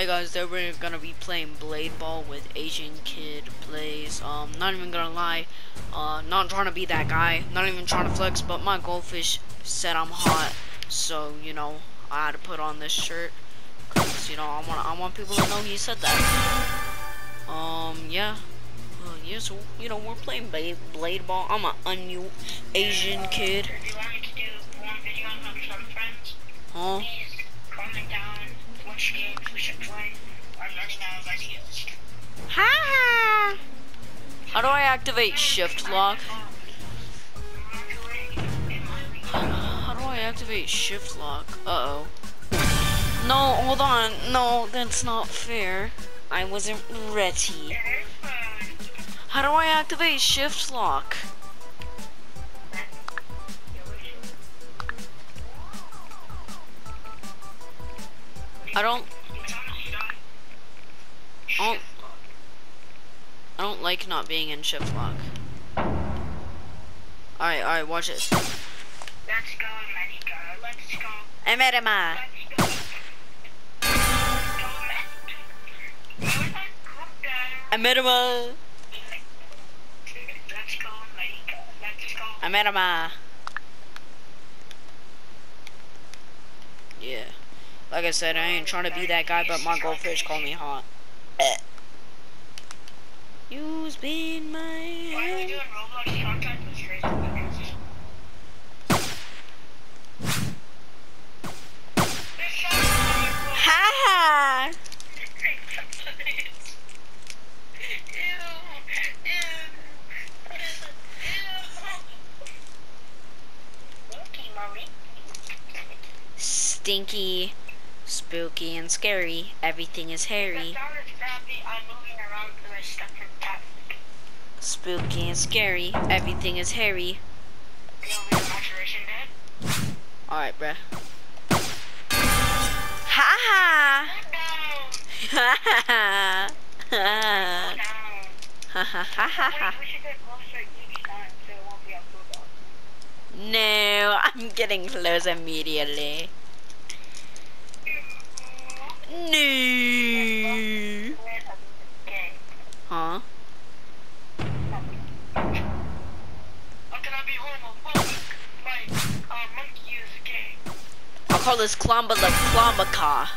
Hey guys, today we're gonna be playing Blade Ball with Asian Kid Plays. Um, not even gonna lie, uh, not trying to be that guy, not even trying to flex, but my goldfish said I'm hot, so you know I had to put on this shirt, cause you know I want I want people to know he said that. Um, yeah. Uh, yeah, so, you know, we're playing Blade, Blade Ball. I'm an unmute Asian kid. Do activate shift lock? How do I activate shift lock? Uh oh. No, hold on. No, that's not fair. I wasn't ready. How do I activate shift lock? I don't. I don't. I don't like not being in shift lock. Alright, alright, watch this. Let's go, Monica. Let's go. Emerima. Emerima. Let's go, Monica. Let's go. Emerima. Yeah. Like I said, I ain't trying to be that guy, but my goldfish call me hot. Been my Why are we doing Roblox content with Trace Williams? Ha ha! Stinky, spooky, and scary. Everything is hairy. Spooky and scary. Everything is hairy. Alright, bruh. Ha ha! Ha ha ha! Ha ha ha ha! No, I'm getting close immediately. No. Huh? Call this Klamba the Klambaka.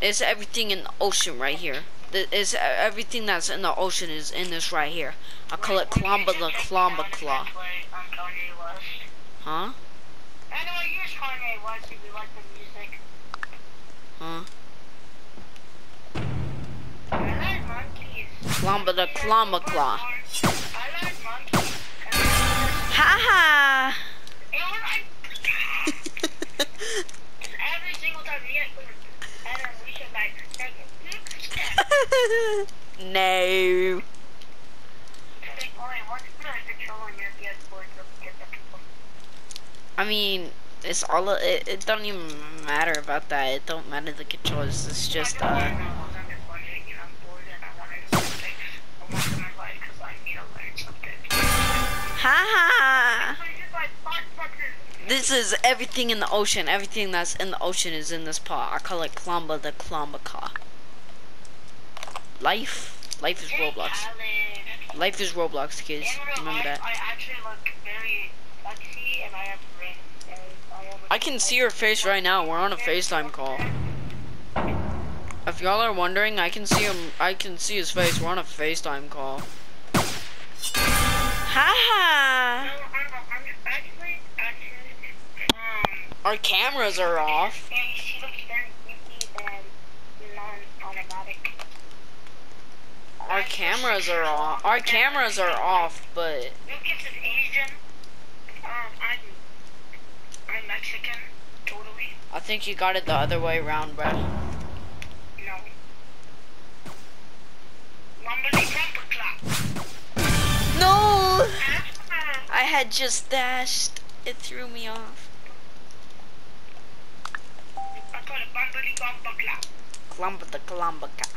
It's everything in the ocean right here. It's uh, everything that's in the ocean is in this right here. I call it Klamba the Klamba Claw. Huh? I know Kanye West if you like the music. Huh? I like monkeys. Klamba the Klamba Claw. I like monkeys. Ha ha! I, every single time we get food, we should like take no. Hey, Corey, what's the control on your PS4 to get the people? I mean, it's all it, it don't even matter about that. It don't matter the controls. It's just uh wanna know. I'm just wondering, you know, I'm bored and I want to do something. I want to my life because I need to learn something. Ha ha. So you just like, fuck, fuck this. Is everything in the ocean. Everything that's in the ocean is in this pot. I call it Klamba the Klambaka. Life, life is Roblox. Life is Roblox, kids. Remember that. I actually look very I have rings. And I, am I can see your face right now. We're on a FaceTime call. If y'all are wondering, I can see him. I can see his face. We're on a FaceTime call. Ha ha! No, I'm, I'm actually, actually, um, Our cameras are off. and she looks very creepy and non-automatic. Our cameras are off. Our cameras are off, but Lucas is Asian. Um, I'm, I'm Mexican, totally. I think you got it the other way around, bro. No. Mumbly bumper clap. No! I had just dashed. It threw me off. Klamba the Klambaka.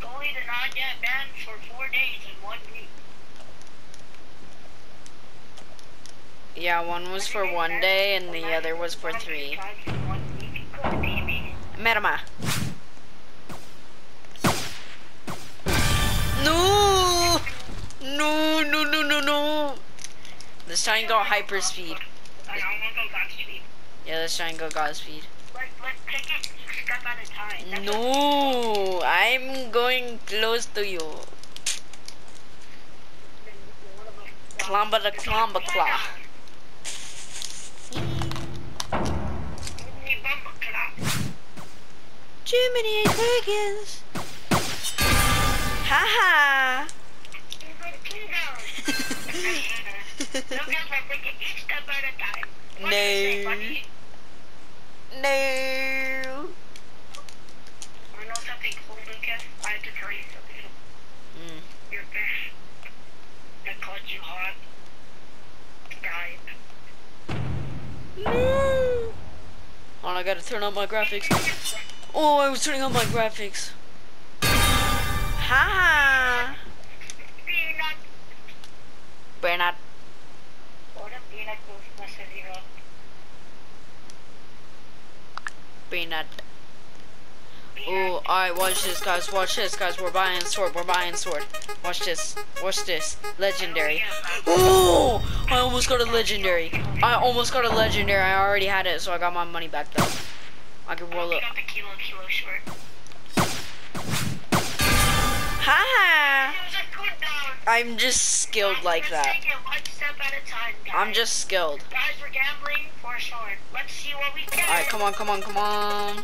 Goalie did not get banned for four days in one week. Yeah, one was for one day and the other was for three. Merma. No! No, no, no, no, no. Let's try and go hyper speed. Yeah, let's try and go God speed. No, I'm going close to you. Klamba the klamba claw. Jiminy Crickets. Ha ha. Hot died. No. Oh, I gotta turn on my graphics. Oh, I was turning on my graphics. Ha ha. Peanut. Bernard. What if peanut goes plus a zero? Bernard. Oh, Peanut. alright, watch this, guys. Watch this, guys. We're buying sword. We're buying sword. Watch this. Watch this. Legendary. Oh! I almost got a legendary. I almost got a legendary. I already had it, so I got my money back, though. I can roll Pick up. up the kilo kilo short. Ha I'm just skilled like that. take it one step at a time. I'm just skilled. Guys, we're gambling for. Let's see what we get. Alright, come on, come on, come on.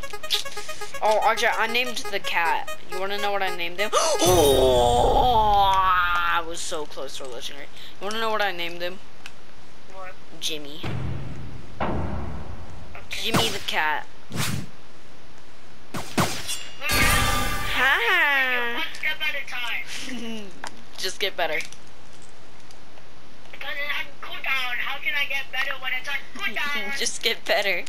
Oh, RJ, I named the cat. You wanna know what I named him? Oh, I was so close to a legendary. You wanna know what I named him? What? Jimmy. Okay. Jimmy the cat. Get better. Because it's on cooldown. How can I get better when it's on cooldown? Just get better.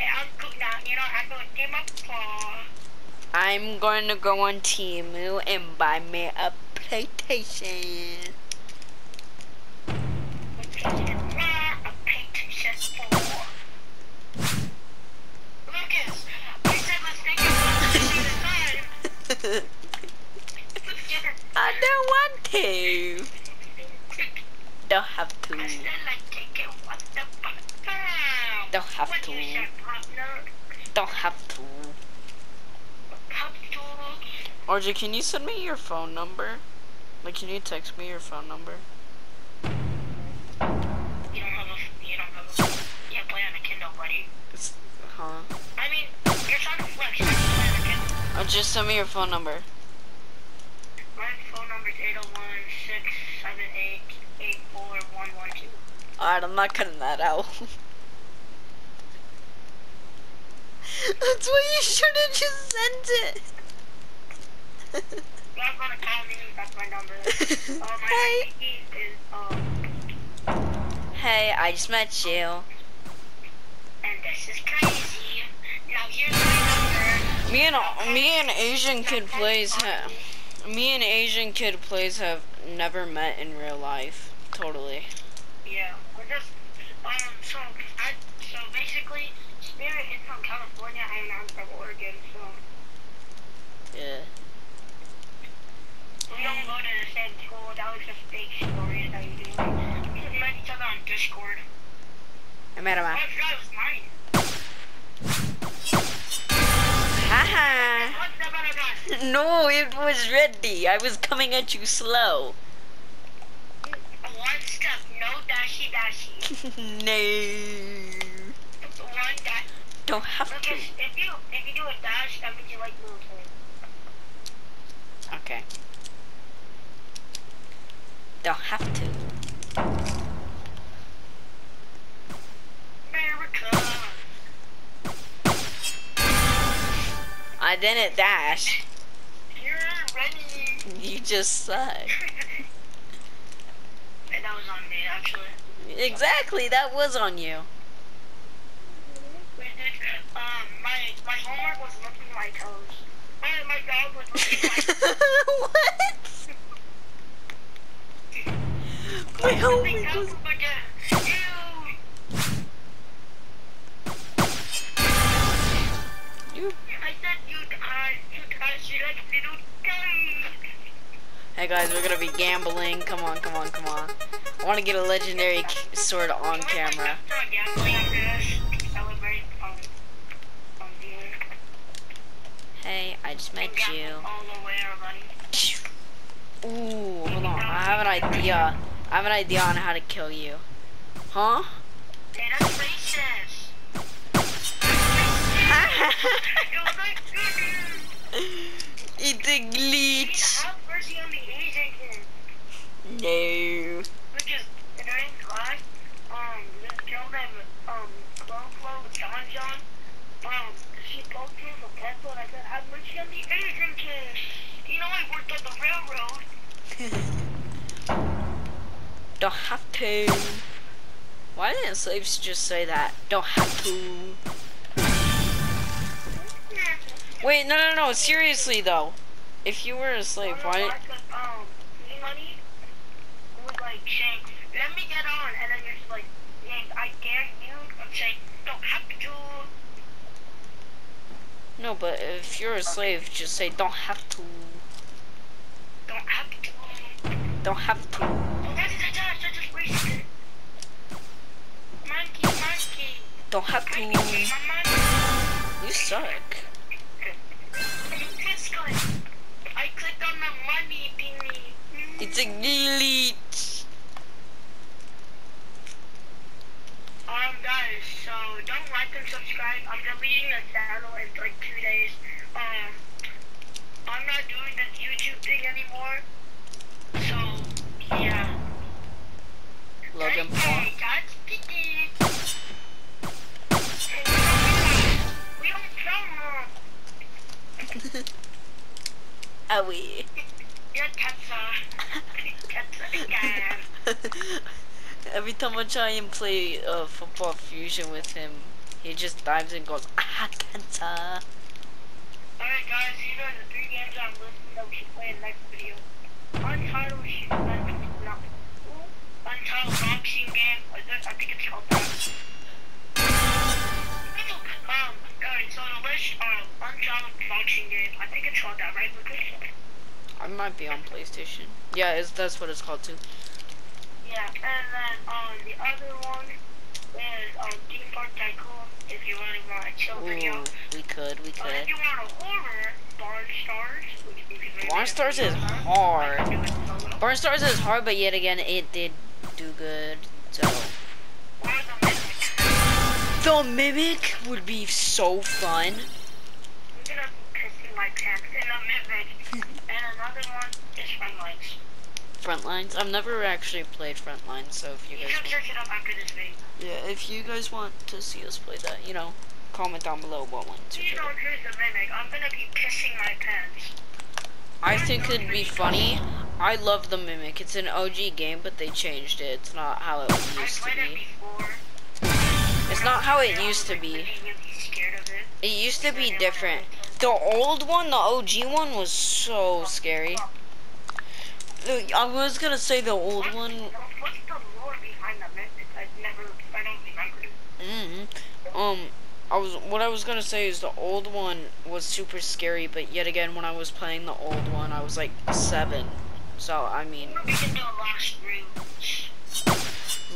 I'm cooldown. You know, I go team up for. I'm going to go on Temu and buy me a PlayStation. A pink t-shirt. Lucas, I said let's take it one step at a time. I don't want to. Don't have to. I said let's take it one step at a time. Don't have to. Don't have to. RJ, can you send me your phone number? Like, can you text me your phone number? You don't have a. You don't have a. You can't play on a Kindle, buddy. It's, huh? I mean, you're trying to flex. You can't play on. Oh, just send me your phone number. My number is 801-678-84112. Alright, I'm not cutting that out. That's why you should have just sent it. You're not gonna call me. That's my number. Uh, my Hey. Is um, hey, I just met you. and this is crazy. Now here's my number. Me and me and Asian kid plays ha- me and Asian kid plays have never met in real life. Totally. Yeah, we're just um. So I so basically, Spirit is from California and I'm from Oregon. So Yeah. we don't go to the same school. That was just fake stories that you do. We just met each other on Discord. I met him. Oh, I forgot it was mine. Haha. One step at a time. No, it was ready. I was coming at you slow. One step, no dashy dashy. no. One dash. Don't have to. if you if you do a dash, that means you like military. Okay. Don't have to. I didn't dash. You're ready. You just suck. and that was on me actually. Exactly, that was on you. We did. Um, my my homework was licking my toes. My my dog was licking my. what? My homework was. Hey guys, we're gonna be gambling. Come on, come on, come on. I want to get a legendary sword on camera. Hey, I just met you. Ooh, hold on. I have an idea. I have an idea on how to kill you. Huh? it's a glitch. No. The the. Don't have to. Why didn't slaves just say that? Don't have to. Wait, no, no, no. Seriously though, if you were a slave, Oh, no, why? Um, money like let me get on, and then you're just like, I dare you. I'm saying, don't have to. No, but if you're a slave, just say don't have to. Don't have to. Don't have to. Oh, that is a task. I just wasted it. Monkey, monkey. Don't have to. became a monkey. You suck. I clicked on the money thingy. It's a glitch. Um, guys, so don't like and subscribe. I'm deleting the channel in like two days. Um, I'm not doing this YouTube thing anymore. So, yeah. Logan Paul. Hey, that's Kiki. We don't film, Are we? You're Tetsa. Tetsa again. Every time I try and play uh, football fusion with him, he just dives and goes, ah, cancer. Alright guys, these are the three games I'm listing that we should play in the next video. Untitled shoot, no. Untitled boxing game? I think it's called that. Um, alright, so the list, um, Untitled boxing game, I think it's called that, right Lucas? I might be on PlayStation. Yeah, it's, that's what it's called too. Yeah, and then, um, the other one is, um, Theme Park Tycoon, if you really want a chill video. We could, we Uh, could. if you want a horror, Barn Stars, which you can maybe Barn Stars is hard. I do it solo. Barn Stars is hard, but yet again, it did do good. So, the Mimic. the mimic would be so fun. I'm gonna be pissing my pants in a Mimic. and another one is Frontlines. Frontlines. I've never actually played Frontlines, so if you You guys, want, search it up after this video. yeah, if you guys want to see us play that, you know, comment down below what ones you Please don't choose the. I'm gonna be pissing my pants. I think it'd be funny. I love the mimic. It's an OG game, but they changed it. It's not how it used to be. It's not how it used to be. like, really scared of it. It used to be different. The old one, the OG one, was so scary. I was gonna say the old What's- one. What's the lore behind the? I never, I don't remember. Mm, um, I was what I was gonna say is the old one was super scary, but yet again, when I was playing the old one, I was like seven. So I mean, we can do lost room.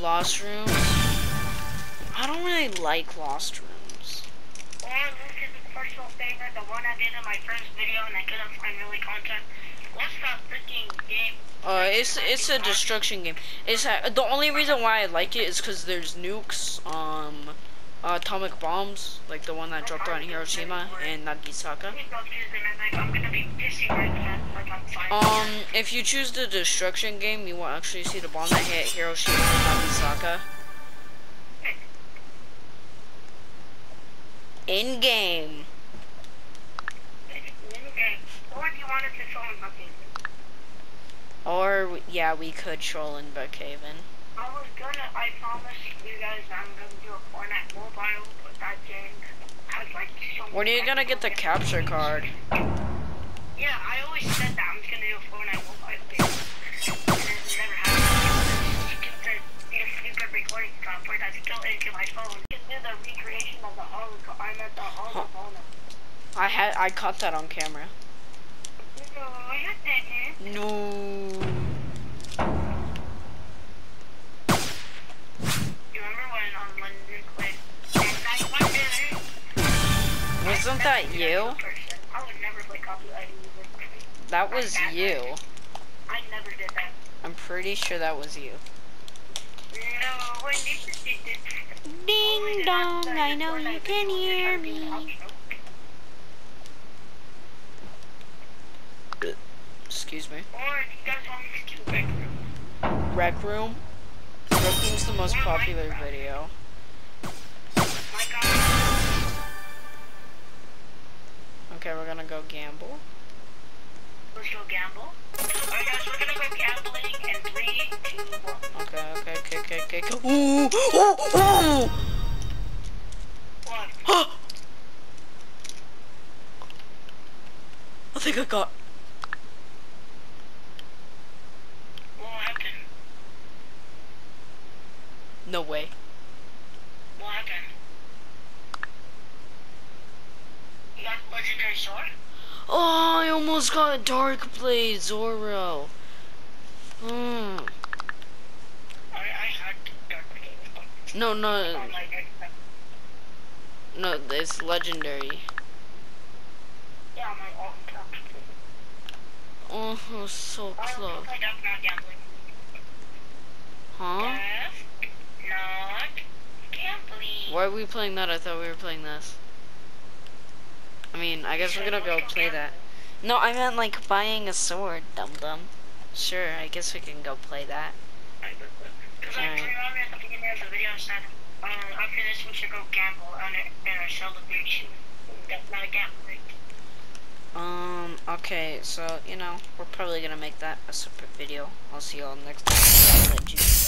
Lost Rooms. I don't really like Lost Rooms. Personal favorite, the one I did in my first video and I couldn't find really content. What's that freaking game? Uh, it's it's a destruction game. It's uh, the only reason why I like it is because there's nukes, um, uh, atomic bombs, like the one that dropped on Hiroshima and Nagasaki. Please don't choose the Mimic. I'm gonna be pissing my pants like I'm five. Um, if you choose the destruction game, you will actually see the bomb that hit Hiroshima and Nagasaki. In game. Or do you want it to show in nothing? Or, yeah, we could troll in Brookhaven. I was gonna, I promise you guys I'm gonna do a Fortnite mobile, but that game has like so When are you gonna get the capture card? Yeah, I always said that I'm gonna do a Fortnite mobile game. And it never happened. Because the, the stupid recording still into my phone. You can do the recreation of the holocaust. I'm at the holocaust. I had I caught that on camera. No, you didn't. No. You remember when on London quit? And I wonder. Wasn't that you? I would never play copyrighted. That was you. I never did that. I'm pretty sure that was you. No, when you did it. Ding dong, I know you can hear me. Excuse me. Or if you guys want me to do Rec Room. Rec Room? Rec Room's the most popular video. Okay, we're gonna go gamble. Let's go gamble. Alright guys, we're gonna go gambling in three, two, one. Okay, okay, okay, okay, okay. Ooh, ooh, ooh. One. I think I got. What happened? No way. What happened? You legendary sword? Oh, I almost got Dark Blade Zoro. Hmm. I, I had Dark Blade. No, no, neck. no. It's legendary. Yeah, my top. Oh, so close. don't play Duck Not Gambling. Huh? Duck Not Gambling. Why are we playing that? I thought we were playing this. I mean, I guess we're gonna go play that. No, I meant like buying a sword, dum dum. Sure, I guess we can go play that. Alright. remember at the beginning of the video I said, um, after this we should go gamble on it in a celebration. That's not a gambling. Um, okay, so, you know, we're probably gonna make that a separate video. I'll see you all next time.